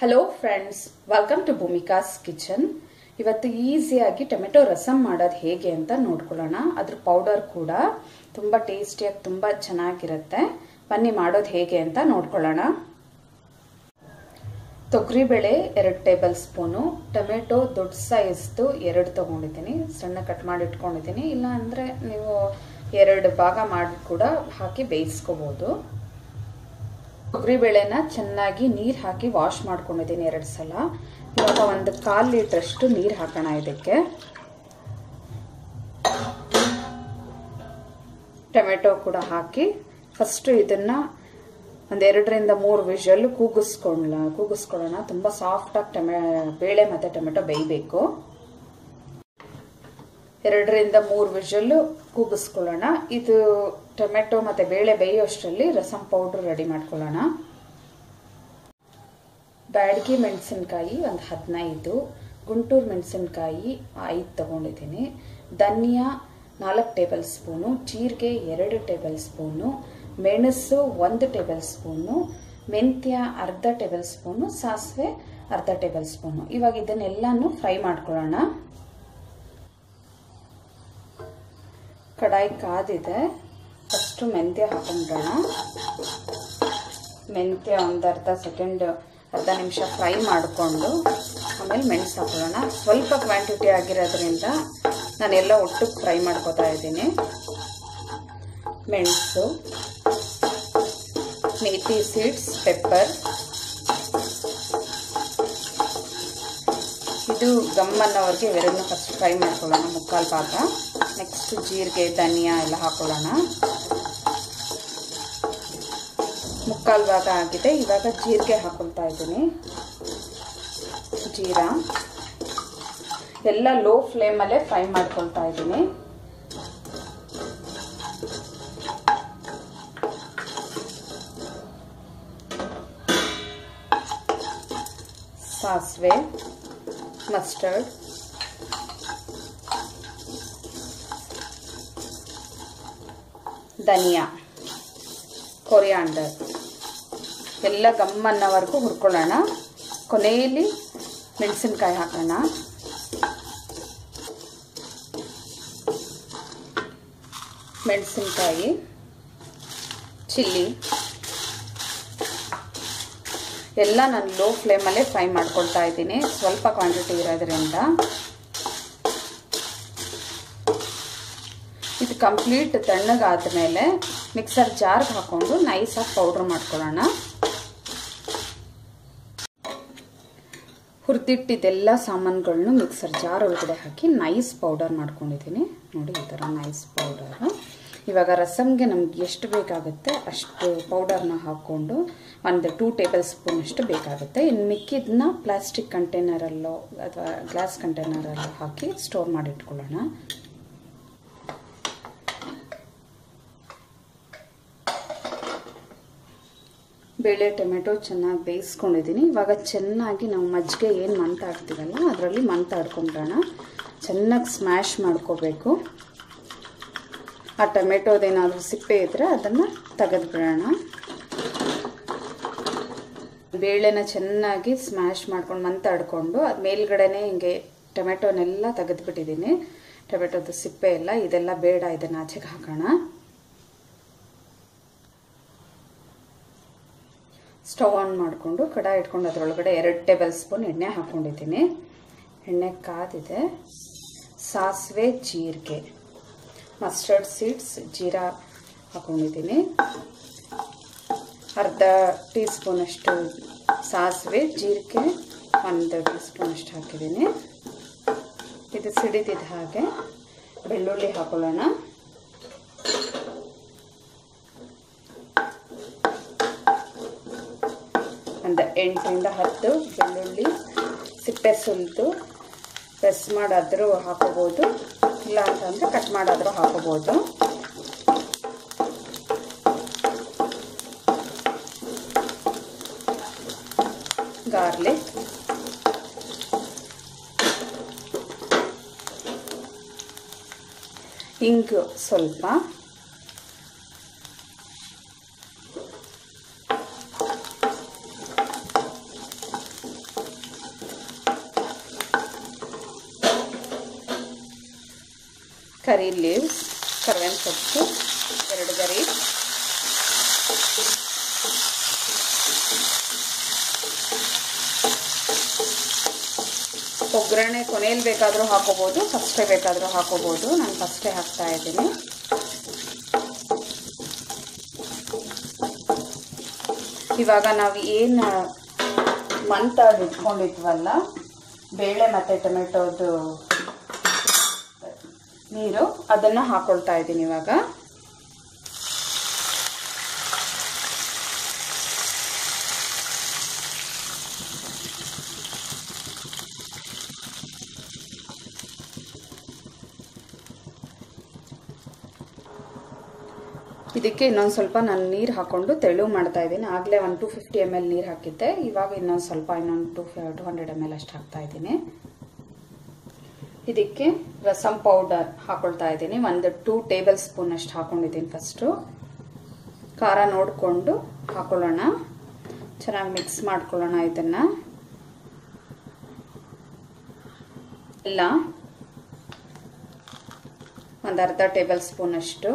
Hello friends welcome to Bhoomika's kitchen ಇವತ್ತು ಈಸಿಯಾಗಿ tomato rasam ಮಾಡೋದು ಹೇಗೆ ಅಂತ ನೋಡ್ಕೊಳ್ಳೋಣ. ಅದ್ರ ಪೌಡರ್ ಕೂಡ ತುಂಬ ಟೇಸ್ಟಿಯಾಗಿ ತುಂಬ ಚೆನ್ನಾಗಿರುತ್ತೆ. ಬನ್ನಿ ಮಾಡೋದು ಹೇಗೆ ಅಂತ ನೋಡ್ಕೊಳ್ಳೋಣ. ತೊಗರಿಬೇಳೆ ಎರಡು ಟೇಬಲ್ ಸ್ಪೂನು, ಟೊಮೆಟೊ ದೊಡ್ಡ ಸೈಜ್ದು ಎರಡು ತೊಗೊಂಡಿದ್ದೀನಿ. ಸಣ್ಣ ಕಟ್ ಮಾಡಿ ಇಟ್ಕೊಂಡಿದ್ದೀನಿ. ಇಲ್ಲ ನೀವು ಎರಡು ಭಾಗ ಮಾಡಿ ಕೂಡ ಹಾಕಿ ಬೇಯಿಸ್ಕೋಬೋದು. ತೊಗರಿಬೇಳೆನ ಚೆನ್ನಾಗಿ ನೀರು ಹಾಕಿ ವಾಶ್ ಮಾಡ್ಕೊಂಡಿದ್ದೀನಿ ಎರಡು ಸಲ. ಇವಾಗ ಒಂದು ಕಾಲು ಲೀಟ್ರಷ್ಟು ನೀರು ಹಾಕೋಣ ಇದಕ್ಕೆ. ಟೊಮೆಟೊ ಕೂಡ ಹಾಕಿ ಫಸ್ಟು ಇದನ್ನ ಒಂದೆರಡರಿಂದ ಮೂರು ವಿಷಲ್ ಕೂಗಿಸ್ಕೊಳ್ಳ ಕೂಗಿಸ್ಕೊಳ್ಳೋಣ. ತುಂಬ ಸಾಫ್ಟಾಗಿ ಟೊಮೆ ಬೇಳೆ ಮತ್ತು ಟೊಮೆಟೊ ಬೇಯಬೇಕು. ಎರಡರಿಂದ ಮೂರು ವಿಷಲ್ಲು ಕೂಗಿಸ್ಕೊಳ್ಳೋಣ. ಇದು ಟೊಮೆಟೊ ಮತ್ತು ಬೇಳೆ ಬೇಯೋಷ್ಟರಲ್ಲಿ ರಸಂ ಪೌಡ್ರ್ ರೆಡಿ ಮಾಡ್ಕೊಳ್ಳೋಣ. ಬ್ಯಾಡಗಿ ಮೆಣಸಿನ್ಕಾಯಿ ಒಂದು ಹದಿನೈದು, ಗುಂಟೂರು ಮೆಣಸಿನ್ಕಾಯಿ ಐದು ತೊಗೊಂಡಿದ್ದೀನಿ. ಧನಿಯಾ ನಾಲ್ಕು ಟೇಬಲ್ ಸ್ಪೂನು, ಜೀರಿಗೆ ಎರಡು ಟೇಬಲ್ ಸ್ಪೂನು, ಮೆಣಸು ಒಂದು ಟೇಬಲ್ ಸ್ಪೂನು, ಮೆಂತ್ಯ ಅರ್ಧ ಟೇಬಲ್ ಸ್ಪೂನು, ಸಾಸಿವೆ ಅರ್ಧ ಟೇಬಲ್ ಸ್ಪೂನು. ಇವಾಗ ಇದನ್ನೆಲ್ಲಾನು ಫ್ರೈ ಮಾಡ್ಕೊಳ್ಳೋಣ. ಕಡಾಯಿ ಕಾದಿದೆ. ಫಸ್ಟು ಮೆಂತ್ಯ ಹಾಕೊಂಡ್ರೋಣ. ಮೆಂತ್ಯ ಒಂದು ಅರ್ಧ ಸೆಕೆಂಡ್ ಅರ್ಧ ನಿಮಿಷ ಫ್ರೈ ಮಾಡಿಕೊಂಡು ಆಮೇಲೆ ಮೆಣಸು ಹಾಕೊಳ್ಳೋಣ. ಸ್ವಲ್ಪ ಕ್ವಾಂಟಿಟಿ ಆಗಿರೋದ್ರಿಂದ ನಾನೆಲ್ಲ ಒಟ್ಟು ಫ್ರೈ ಮಾಡ್ಕೋತಾ ಇದ್ದೀನಿ. ಮೆಣಸು ಮೇಥಿ ಸೀಡ್ಸ್ ಪೆಪ್ಪರ್ ಇದು ಗಮ್ಮನ್ನವರೆಗೆ ಎರಡನ್ನೂ ಫಸ್ಟ್ ಫ್ರೈ ಮಾಡ್ಕೊಳ್ಳೋಣ ಮುಕ್ಕಾಲು ಭಾಗ. ನೆಕ್ಸ್ಟ್ ಜೀರಿಗೆ, ಧನಿಯಾ ಎಲ್ಲ ಹಾಕೊಳ್ಳೋಣ. ಮುಕ್ಕಾಲು ಭಾಗ ಆಗಿದೆ. ಇವಾಗ ಜೀರಿಗೆ ಹಾಕೊಳ್ತಾ ಇದ್ದೀನಿ. ಜೀರಾ. ಎಲ್ಲ ಲೋ ಫ್ಲೇಮಲ್ಲೇ ಫ್ರೈ ಮಾಡ್ಕೊಳ್ತಾ ಇದ್ದೀನಿ. ಸಾಸಿವೆ ಮಸ್ಟರ್ಡ್ ಧನಿಯಾ, ಕೊರಿಯಾಂಡರ್. ಎಲ್ಲ ಗಮ್ಮನ್ನವರೆಗೂ ಹುರ್ಕೊಳ್ಳೋಣ. ಕೊನೆಯಲ್ಲಿ ಮೆಣಸಿನ್ಕಾಯಿ ಹಾಕೋಣ. ಮೆಣಸಿನ್ಕಾಯಿ, ಚಿಲ್ಲಿ. ಎಲ್ಲ ನಾನು ಲೋ ಫ್ಲೇಮಲ್ಲೇ ಫ್ರೈ ಮಾಡ್ಕೊಳ್ತಾ ಇದ್ದೀನಿ. ಸ್ವಲ್ಪ ಕ್ವಾಂಟಿಟಿ ಇರೋದ್ರಿಂದ. ಕಂಪ್ಲೀಟ್ ತಣ್ಣಗಾದ ಮೇಲೆ ಮಿಕ್ಸರ್ ಜಾರ್ಗೆ ಹಾಕೊಂಡು ನೈಸಾಗಿ ಪೌಡ್ರ್ ಮಾಡ್ಕೊಳ್ಳೋಣ. ಹುರಿದಿಟ್ಟಿದ್ದೆಲ್ಲ ಸಾಮಾನುಗಳನ್ನು ಮಿಕ್ಸರ್ ಜಾರ್ ಒಳಗಡೆ ಹಾಕಿ ನೈಸ್ ಪೌಡರ್ ಮಾಡ್ಕೊಂಡಿದ್ದೀನಿ. ನೋಡಿ ಈ ಥರ ನೈಸ್ ಪೌಡರ್ ಇವಾಗ ರಸಮ್ಗೆ ನಮ್ಗೆ ಎಷ್ಟು ಬೇಕಾಗುತ್ತೆ ಅಷ್ಟು ಪೌಡರ್ನ ಹಾಕ್ಕೊಂಡು ಒಂದು ಟೂ ಟೇಬಲ್ ಸ್ಪೂನ್ ಅಷ್ಟು ಬೇಕಾಗುತ್ತೆ. ಇನ್ನು ಮಿಕ್ಕಿದನ್ನ ಪ್ಲಾಸ್ಟಿಕ್ ಕಂಟೈನರಲ್ಲೋ ಅಥವಾ ಗ್ಲಾಸ್ ಕಂಟೈನರಲ್ಲೋ ಹಾಕಿ ಸ್ಟೋರ್ ಮಾಡಿ ಬೇಳೆ, ಟೊಮೆಟೊ ಚೆನ್ನಾಗಿ ಬೇಯಿಸ್ಕೊಂಡಿದ್ದೀನಿ. ಇವಾಗ ಚೆನ್ನಾಗಿ ನಾವು ಮಜ್ಜಿಗೆ ಏನು ಮಂತಾಡ್ತೀವಲ್ಲ ಅದರಲ್ಲಿ ಮಂತಾಡ್ಕೊಂಡ್ರೋಣ ಚೆನ್ನಾಗಿ ಸ್ಮ್ಯಾಶ್ ಮಾಡ್ಕೋಬೇಕು. ಆ ಟೊಮೆಟೊದೇನಾದರೂ ಸಿಪ್ಪೆ ಇದ್ದರೆ ಅದನ್ನು ತೆಗೆದುಬಿಡೋಣ. ಬೇಳೆನ ಚೆನ್ನಾಗಿ ಸ್ಮ್ಯಾಶ್ ಮಾಡ್ಕೊಂಡು ಮಂತಾಡ್ಕೊಂಡು ಅದು ಮೇಲ್ಗಡೆನೇ ಹಿಂಗೆ ಟೊಮೆಟೊನೆಲ್ಲ ತೆಗೆದುಬಿಟ್ಟಿದ್ದೀನಿ. ಟೊಮೆಟೊದ ಸಿಪ್ಪೆ ಎಲ್ಲ, ಇದೆಲ್ಲ ಬೇಡ, ಇದನ್ನು ಆಚೆಗೆ ಹಾಕೋಣ. ಸ್ಟವ್ ಆನ್ ಮಾಡಿಕೊಂಡು ಕಡಾಯಿ ಇಟ್ಕೊಂಡು ಅದರೊಳಗಡೆ ಎರಡು ಟೇಬಲ್ ಸ್ಪೂನ್ ಎಣ್ಣೆ ಹಾಕ್ಕೊಂಡಿದ್ದೀನಿ ಎಣ್ಣೆ ಕಾದಿದೆ. ಸಾಸಿವೆ, ಜೀರಿಗೆ ಮಸ್ಟರ್ಡ್ ಸೀಡ್ಸ್ ಜೀರಾ ಹಾಕ್ಕೊಂಡಿದ್ದೀನಿ ಅರ್ಧ ಟೀ ಸ್ಪೂನಷ್ಟು ಸಾಸಿವೆ, ಜೀರಿಗೆ, ಒಂದು ಟೀ ಸ್ಪೂನಷ್ಟು ಹಾಕಿದ್ದೀನಿ. ಇದು ಸಿಡಿದಿದ್ದ ಹಾಗೆ, ಬೆಳ್ಳುಳ್ಳಿ ಹಾಕೊಳ್ಳೋಣ ಒಂದು ಎಂಟರಿಂದ ಹತ್ತು ಬೆಳ್ಳುಳ್ಳಿ, ಸಿಪ್ಪೆ ಸುಲ್ತು, ಪ್ರೆಸ್ ಮಾಡಾದರೂ ಹಾಕೋಬೋದು. ಇಲ್ಲ ಅಂತಂದರೆ ಕಟ್ ಮಾಡಾದರೂ ಹಾಕೋಬೋದು. ಗಾರ್ಲಿಕ್. ಇಂಗು ಸ್ವಲ್ಪ. ಕರಿ ಲೀವ್ಸ್, ಕರ್ಬೇವಿನ ಸೊಪ್ಪು, ಎರಡು ಗರಿ. ಒಗ್ಗರಣೆ ಕೊನೆಯಲ್ಲಿ ಬೇಕಾದರೂ ಹಾಕೋಬೋದು, ಫಸ್ಟೇ ಬೇಕಾದರೂ ಹಾಕೋಬೋದು. ನಾನು ಫಸ್ಟೇ ಹಾಕ್ತಾ ಇದ್ದೀನಿ. ಇವಾಗ ನಾವು ಏನು ಮಂತಾಗಿ ಇಟ್ಕೊಂಡಿದ್ವಲ್ಲ, ಬೇಳೆ ಮತ್ತು ಟೊಮೆಟೊದು ನೀರು ಅದನ್ನು ಹಾಕೊಳ್ತಾ ಇದ್ದೀನಿ ಇವಾಗ. ಇದಕ್ಕೆ ಇನ್ನೊಂದು ಸ್ವಲ್ಪ ನಾನು ನೀರು ಹಾಕೊಂಡು ತೆಳು ಮಾಡ್ತಾ ಇದ್ದೀನಿ. ಆಗಲೇ ಒಂದು ಟು ಫಿಫ್ಟಿ ಎಂ ಎಲ್ ನೀರು ಹಾಕಿದ್ದೆ. ಇವಾಗ ಇನ್ನೊಂದು ಸ್ವಲ್ಪ ಇನ್ನೊಂದು two two hundred M L ಅಷ್ಟು ಹಾಕ್ತಾ ಇದ್ದೀನಿ. ಇದಕ್ಕೆ ರಸಂ ಪೌಡರ್ ಹಾಕೊಳ್ತಾ ಇದ್ದೀನಿ. ಒಂದು ಟೂ ಟೇಬಲ್ ಸ್ಪೂನ್ ಅಷ್ಟು ಹಾಕೊಂಡಿದ್ದೀನಿ ಫಸ್ಟು ಖಾರ ನೋಡಿಕೊಂಡು ಹಾಕೊಳ್ಳೋಣ. ಚೆನ್ನಾಗಿ ಮಿಕ್ಸ್ ಮಾಡ್ಕೊಳ್ಳೋಣ ಇದನ್ನು. ಎಲ್ಲ ಒಂದು ಅರ್ಧ ಟೇಬಲ್ ಸ್ಪೂನ್ ಅಷ್ಟು.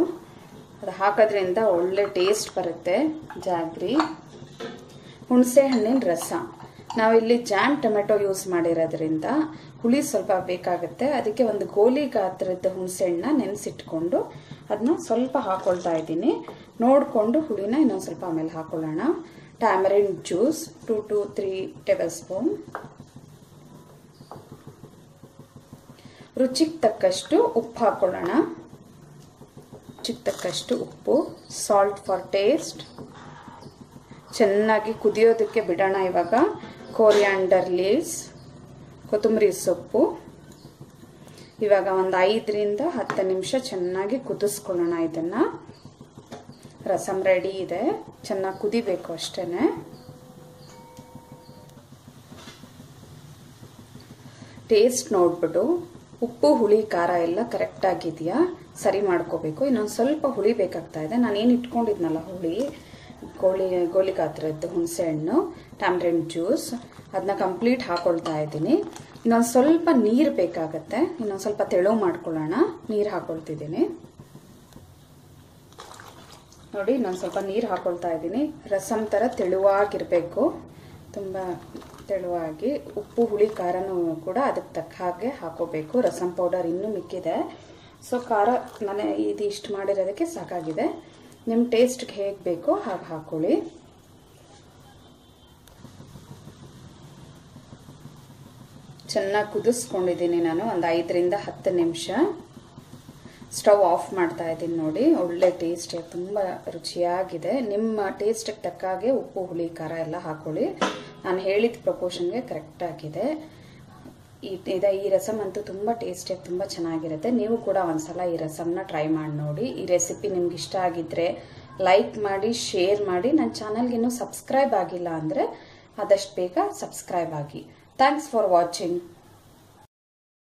ಅದು ಹಾಕೋದ್ರಿಂದ ಒಳ್ಳೆ ಟೇಸ್ಟ್ ಬರುತ್ತೆ ಜಾಗ್ರಿ. ಹುಣಸೆ ಹಣ್ಣಿನ ರಸ. ನಾವಿಲ್ಲಿ ಜಾಮ್ ಟೊಮೆಟೊ ಯೂಸ್ ಮಾಡಿರೋದ್ರಿಂದ ಹುಳಿ ಸ್ವಲ್ಪ ಬೇಕಾಗುತ್ತೆ. ಅದಕ್ಕೆ ಒಂದು ಗೋಲಿ ಗಾತ್ರದ ಹುಣಸೆ ಹಣ್ಣ ನೆನೆಸಿಟ್ಕೊಂಡು ಅದನ್ನ ಸ್ವಲ್ಪ ಹಾಕೊಳ್ತಾ ಇದ್ದೀನಿ. ನೋಡಿಕೊಂಡು ಹುಳಿನ ಇನ್ನೊಂದು ಸ್ವಲ್ಪ ಆಮೇಲೆ ಹಾಕೊಳ್ಳೋಣ. Tamarind juice two to three table spoon ರುಚಿಗೆ ತಕ್ಕಷ್ಟು ಉಪ್ಪು ಹಾಕೊಳ್ಳೋಣ. ರುಚಿಗೆ ತಕ್ಕಷ್ಟು ಉಪ್ಪು ಸಾಲ್ಟ್ ಫಾರ್ ಟೇಸ್ಟ್ ಚೆನ್ನಾಗಿ ಕುದಿಯೋದಕ್ಕೆ ಬಿಡೋಣ ಇವಾಗ. ಕೋರಿಯಾಂಡರ್ ಲೀವ್ಸ್ ಕೊತ್ತಂಬರಿ ಸೊಪ್ಪು. ಇವಾಗ ಒಂದು ಐದರಿಂದ ಹತ್ತು ನಿಮಿಷ ಚೆನ್ನಾಗಿ ಕುದಿಸ್ಕೊಳ್ಳೋಣ ಇದನ್ನು. ರಸಮ್ ರೆಡಿ ಇದೆ. ಚೆನ್ನಾಗಿ ಕುದಿಬೇಕು ಅಷ್ಟೇ ಟೇಸ್ಟ್ ನೋಡ್ಬಿಟ್ಟು ಉಪ್ಪು, ಹುಳಿ, ಖಾರ ಎಲ್ಲ ಕರೆಕ್ಟಾಗಿದೆಯಾ ಸರಿ ಮಾಡ್ಕೋಬೇಕು. ಇನ್ನೊಂದು ಸ್ವಲ್ಪ ಹುಳಿ ಬೇಕಾಗ್ತಾ ಇದೆ. ನಾನು ಏನು ಇಟ್ಕೊಂಡಿದ್ನಲ್ಲ ಹುಳಿ? ಗೋಳಿ ಗೋಲಿ ಗಾತ್ರದ್ದು ಹುಣಸೆ ಹಣ್ಣು ಟ್ಯಾಮ್ರಿನ್ ಜ್ಯೂಸ್ ಅದನ್ನ ಕಂಪ್ಲೀಟ್ ಹಾಕೊಳ್ತಾ ಇದ್ದೀನಿ. ಇನ್ನೊಂದು ಸ್ವಲ್ಪ ನೀರು ಬೇಕಾಗತ್ತೆ. ಇನ್ನೊಂದು ಸ್ವಲ್ಪ ತೆಳು ಮಾಡ್ಕೊಳ್ಳೋಣ. ನೀರು ಹಾಕೊಳ್ತಿದ್ದೀನಿ. ನೋಡಿ, ಇನ್ನೊಂದು ಸ್ವಲ್ಪ ನೀರು ಹಾಕೊಳ್ತಾ ಇದ್ದೀನಿ. ರಸಮ್ ಥರ ತೆಳುವಾಗಿರಬೇಕು. ತುಂಬ ತೆಳುವಾಗಿ ಉಪ್ಪು, ಹುಳಿ, ಖಾರನೂ ಕೂಡ ಅದಕ್ಕೆ ತಕ್ಕ ಹಾಗೆ ಹಾಕೋಬೇಕು. ರಸಮ್ ಪೌಡರ್ ಇನ್ನೂ ಮಿಕ್ಕಿದೆ. ಸೊ ಖಾರ, ನಾನು ಇದು ಇಷ್ಟು ಮಾಡಿರೋದಕ್ಕೆ ಸಾಕಾಗಿದೆ. ನಿಮ್ಮ ಟೇಸ್ಟ್ಗೆ ಹೇಗೆ ಬೇಕೋ ಹಾಗೆ ಹಾಕ್ಕೊಳ್ಳಿ ಚೆನ್ನಾಗಿ ಕುದಿಸ್ಕೊಂಡಿದ್ದೀನಿ ನಾನು ಒಂದು ಐದರಿಂದ ಹತ್ತು ನಿಮಿಷ. ಸ್ಟವ್ ಆಫ್ ಮಾಡ್ತಾ ಇದ್ದೀನಿ ನೋಡಿ, ಒಳ್ಳೆ ಟೇಸ್ಟ್, ತುಂಬ ರುಚಿಯಾಗಿದೆ. ನಿಮ್ಮ ಟೇಸ್ಟಿಗೆ ತಕ್ಕಾಗೆ ಉಪ್ಪು, ಹುಳಿ, ಖಾರ ಎಲ್ಲ ಹಾಕೊಳ್ಳಿ. ನಾನು ಹೇಳಿದ ಪ್ರಪೋರ್ಷನ್ಗೆ ಕರೆಕ್ಟಾಗಿದೆ ಇದೆ, ಈ ರಸಮ್ ಅಂತೂ ತುಂಬ ಟೇಸ್ಟಿಯಾಗಿ ತುಂಬ ಚೆನ್ನಾಗಿರುತ್ತೆ. ನೀವು ಕೂಡ ಒಂದ್ಸಲ ಈ ರಸಮ್ನ ಟ್ರೈ ಮಾಡಿ ನೋಡಿ. ಈ ರೆಸಿಪಿ ನಿಮ್ಗೆ ಇಷ್ಟ ಆಗಿದ್ರೆ ಲೈಕ್ ಮಾಡಿ ಶೇರ್ ಮಾಡಿ. ನನ್ನ ಚಾನಲ್ಗೆ ಇನ್ನೂ ಸಬ್ಸ್ಕ್ರೈಬ್ ಆಗಿಲ್ಲ ಅಂದರೆ ಆದಷ್ಟು ಬೇಗ ಸಬ್ಸ್ಕ್ರೈಬ್ ಆಗಿ. Thanks for watching